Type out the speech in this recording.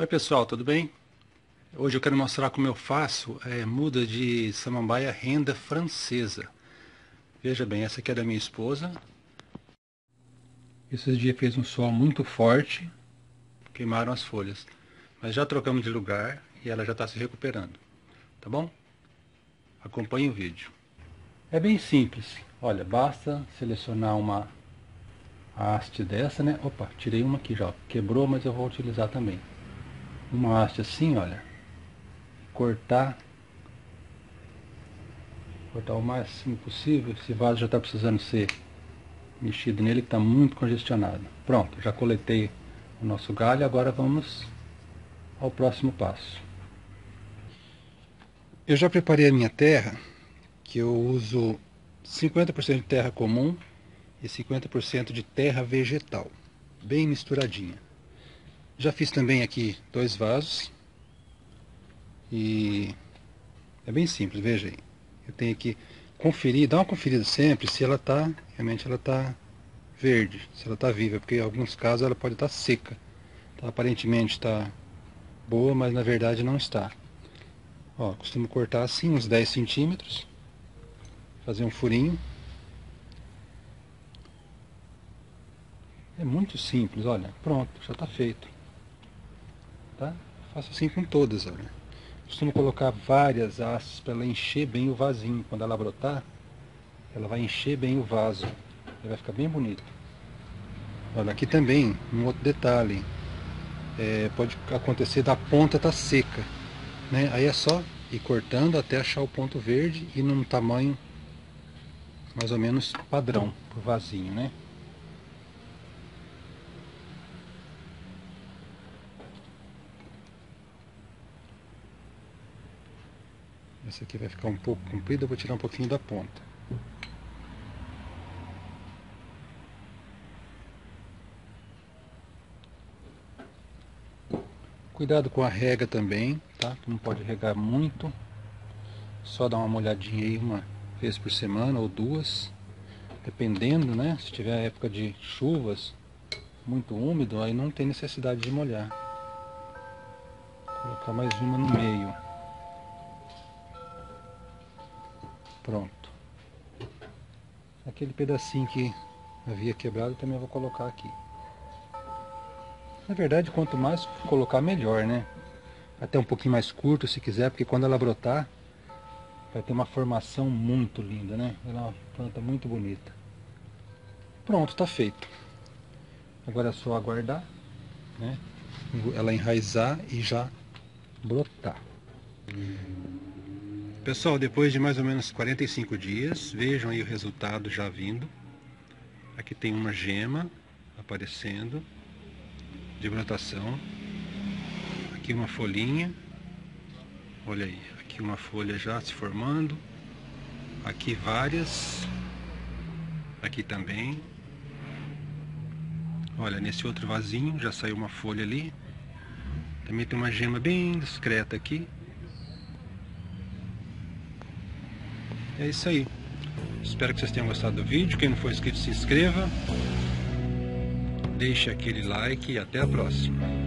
Oi pessoal, tudo bem? Hoje eu quero mostrar como eu faço é, muda de samambaia renda francesa. Veja bem, essa aqui é da minha esposa. Esses dias fez um sol muito forte, queimaram as folhas. Mas já trocamos de lugar e ela já está se recuperando. Tá bom? Acompanhe o vídeo. É bem simples. Olha, basta selecionar uma haste dessa, né? Opa, tirei uma aqui já. Quebrou, mas eu vou utilizar também. Uma haste assim, olha cortar cortar o máximo possível. Esse vaso já está precisando ser mexido nele, que está muito congestionado. Pronto, já coletei o nosso galho, agora vamos ao próximo passo. Eu já preparei a minha terra, que eu uso 50% de terra comum e 50% de terra vegetal, bem misturadinha. Já fiz também aqui dois vasos, e é bem simples, veja aí. Eu tenho que conferir, dar uma conferida sempre se ela está, realmente ela está verde, se ela está viva, porque em alguns casos ela pode estar tá seca. Então, aparentemente está boa, mas na verdade não está. Ó, costumo cortar assim, uns 10 centímetros, fazer um furinho. É muito simples, olha, pronto, já está feito. Tá? Faço assim com todas, olha. Costumo colocar várias hastes para ela encher bem o vasinho. Quando ela brotar, ela vai encher bem o vaso. Ele vai ficar bem bonito. Olha, aqui também, um outro detalhe. É, pode acontecer da ponta estar tá seca. Né? Aí é só ir cortando até achar o ponto verde e num tamanho mais ou menos padrão pro vasinho, né? Essa aqui vai ficar um pouco comprida, eu vou tirar um pouquinho da ponta. Cuidado com a rega também, tá? Não pode regar muito. Só dar uma molhadinha aí uma vez por semana ou duas. Dependendo, né? Se tiver época de chuvas muito úmido, aí não tem necessidade de molhar. Vou colocar mais uma no meio. Pronto. Aquele pedacinho que havia quebrado também vou colocar aqui. Na verdade, quanto mais colocar, melhor, né? Até um pouquinho mais curto, se quiser, porque quando ela brotar, vai ter uma formação muito linda, né? Ela é uma planta muito bonita. Pronto, está feito. Agora é só aguardar, né? Ela enraizar e já brotar. Pessoal, depois de mais ou menos 45 dias, vejam aí o resultado já vindo. Aqui tem uma gema aparecendo de brotação. Aqui uma folhinha. Olha aí, aqui uma folha já se formando. Aqui várias. Aqui também. Olha, nesse outro vasinho já saiu uma folha ali. Também tem uma gema bem discreta aqui. É isso aí. Espero que vocês tenham gostado do vídeo. Quem não for inscrito, se inscreva. Deixe aquele like e até a próxima.